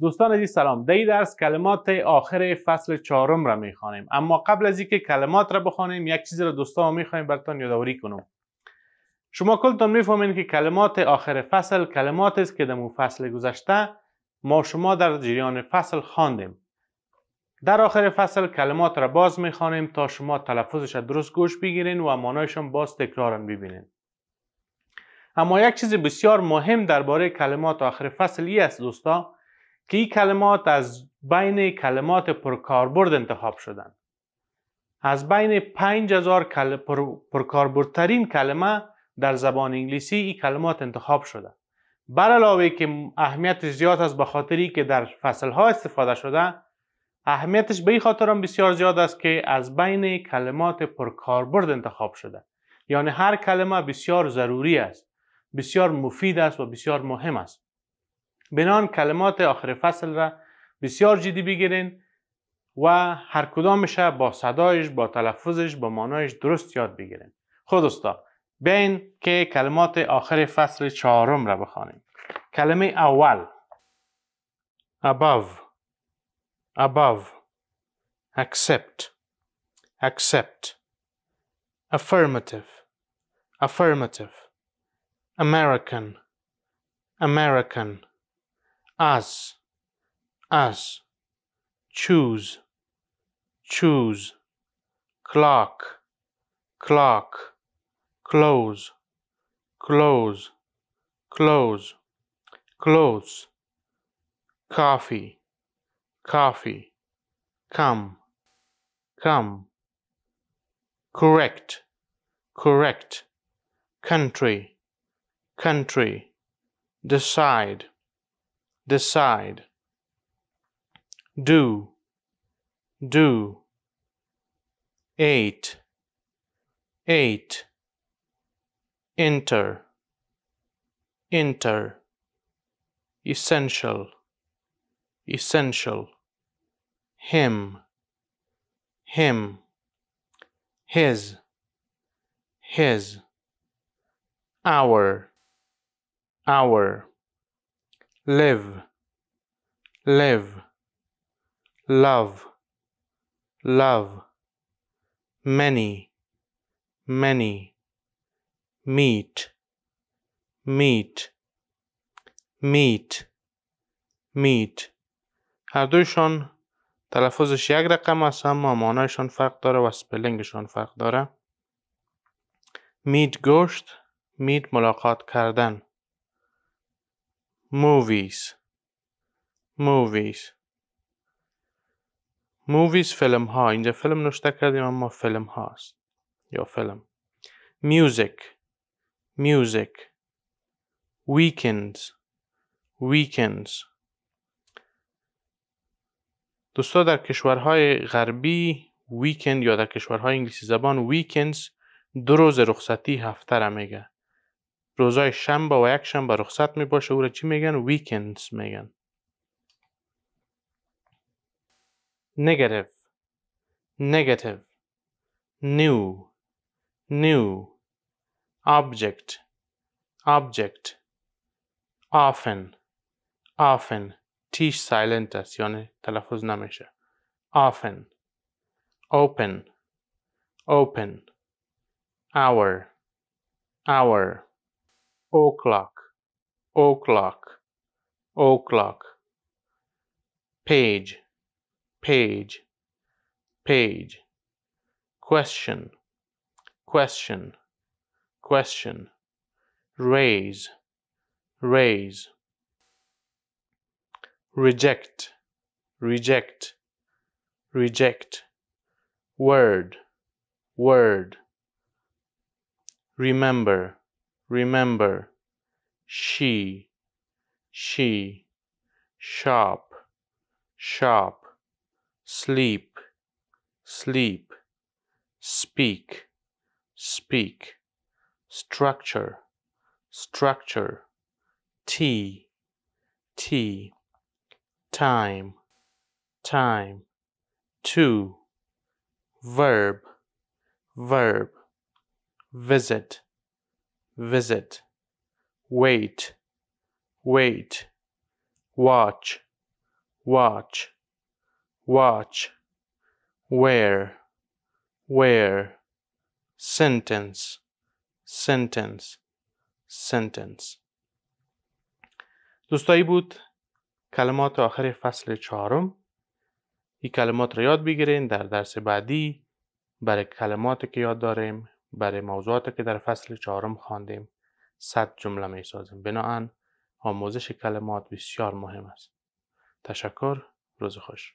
دوستان عزیز سلام. در درس کلمات آخر فصل چهارم را می‌خوانیم. اما قبل از اینکه کلمات را بخوانیم یک چیز را دوستان می‌خوایم براتون یادآوری کنم. شما کلتون می‌فهمین که کلمات آخر فصل کلمات است که در فصل گذشته ما شما در جریان فصل خواندیم. در آخر فصل کلمات را باز می‌خوانیم تا شما تلفظش درست گوش بگیرین و مانایشان باز تکرارا ببینین. اما یک چیز بسیار مهم درباره کلمات آخر فصل است دوستا که این کلمات از بین کلمات پرکاربرد انتخاب شدن. از بین 5000 کل... پر... پرکاربردترین کلمه در زبان انگلیسی این کلمات انتخاب شده. بر علاوه که اهمیت زیاد است به خاطری که در فصل ها استفاده شده اهمیتش به این خاطر هم بسیار زیاد است که از بین کلمات پرکاربرد انتخاب شده. یعنی هر کلمه بسیار ضروری است بسیار مفید است و بسیار مهم است. بنان کلمات آخر فصل را بسیار جدی بگیرین و هر کدامش با صدایش با تلفظش با مانایش درست یاد بگیرین. خود استا بین که کلمات آخر فصل چهارم را بخوانیم. کلمه اول. Above. Above. Accept. Accept. Affirmative. Affirmative. American. American. As, as, choose, choose, clock, clock, close, close, close, close, coffee, coffee, come, come, correct, correct, country, country, decide, decide. Do. Do. Eight. Eight. Enter. Enter. Essential. Essential. Him. Him. His. His. Our our live, live, love, love, many, many, meet, meet, meet, meet. هر دویشان تلفظش یک رقم است اما معنایشان فرق داره و سپلنگشان فرق داره. میت گشت میت ملاقات کردن. Movies. Movies. Movies فیلم ها اینجا فیلم نوشته کردیم اما فیلم هاست. یا فیلم music. Music. Weekends. Weekends. دوستا در کشورهای غربی ویکند یا در کشورهای انگلیسی زبان ویکندز دو روز رخصتی هفته را میگه روزای شنبه و یک شنبه رخصت می باشه او را چی میگن؟ ویکندز میگن. negative negative new new object object often often تیش سایلنت است یعنی تلفظ نمیشه often open open hour hour o'clock, o'clock, o'clock. Page, page, page. Question, question, question. Raise, raise. Reject, reject, reject. Word, word. Remember, remember, she, she, shop, shop, sleep, sleep, speak, speak, structure, structure, tea, tea, time, time, to, verb, verb, visit, visit, wait, wait, watch, watch watch where where sentence sentence sentence. دوستایی بود کلمات آخر فصل چهارم. این کلمات رو یاد بگیرین در درس بعدی. برای کلماتی که یاد داریم برای موضوعاتی که در فصل چهارم خواندیم. صد جمله می سازیم بناهن آموزش کلمات بسیار مهم است. تشکر. روز خوش.